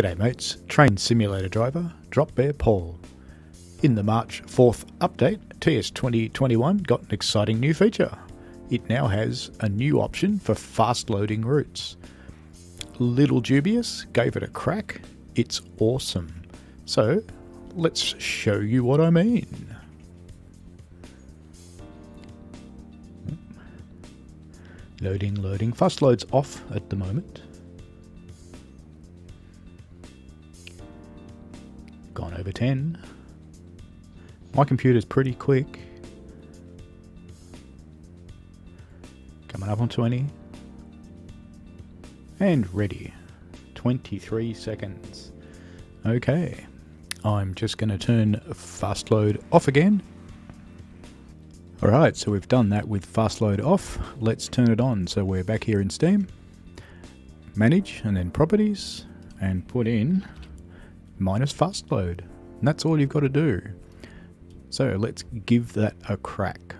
G'day mates, Train Simulator driver, Drop Bear Paul. In the March 4th update, TS 2021 got an exciting new feature. It now has a new option for fast loading routes. Little dubious, gave it a crack, it's awesome. So, let's show you what I mean. Loading, loading. Fast load's off at the moment. Gone over 10. My computer's pretty quick. Coming up on 20. And ready. 23 seconds. Okay. I'm just going to turn fast load off again. Alright, so we've done that with fast load off. Let's turn it on. So we're back here in Steam. Manage and then properties and put in minus fast load. And that's all you've got to do. So let's give that a crack.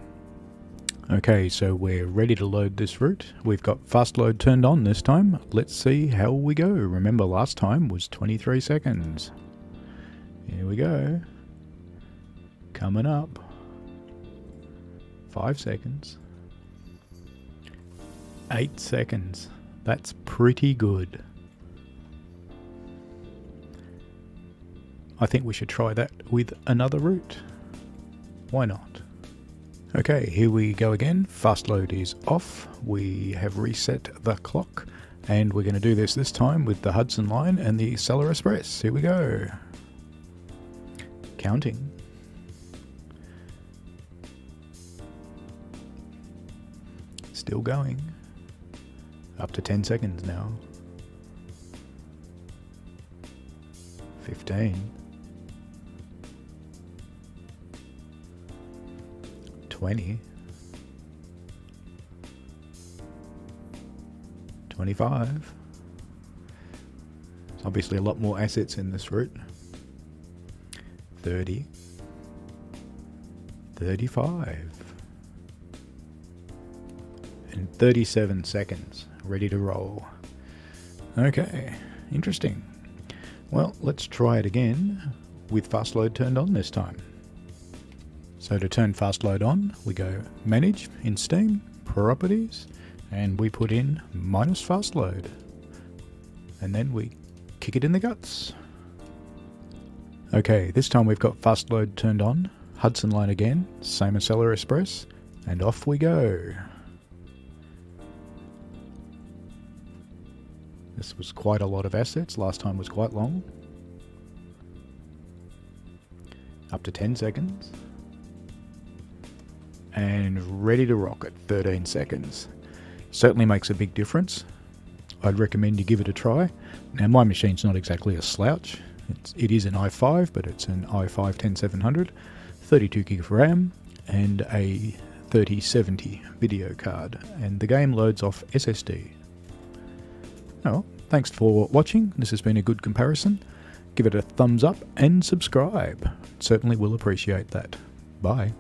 Okay, so we're ready to load this route. We've got fast load turned on this time. Let's see how we go. Remember last time was 23 seconds. Here we go. Coming up. Five seconds. Eight seconds. That's pretty good. I think we should try that with another route. Why not? Okay, here we go again. Fast load is off. We have reset the clock and we're going to do this this time with the Hudson line and the Acela Express. Here we go. Counting. Still going. Up to 10 seconds now. 15. 20 25 There's obviously a lot more assets in this route. 30 35 and 37 seconds ready to roll. Okay interesting. Well let's try it again with fast load turned on this time so to turn fast load on, we go manage in Steam, properties, and we put in minus fast load. And then we kick it in the guts. Okay, this time we've got fast load turned on, Hudson line again, same as Acela Express, and off we go. This was quite a lot of assets, last time was quite long. Up to 10 seconds and ready to rock at 13 seconds. Certainly makes a big difference. I'd recommend you give it a try. Now my machine's not exactly a slouch. It's, it is an i5, but it's an i5 10700, 32 gig of RAM, and a 3070 video card. And the game loads off SSD. Oh, thanks for watching. This has been a good comparison. Give it a thumbs up and subscribe. Certainly will appreciate that. Bye.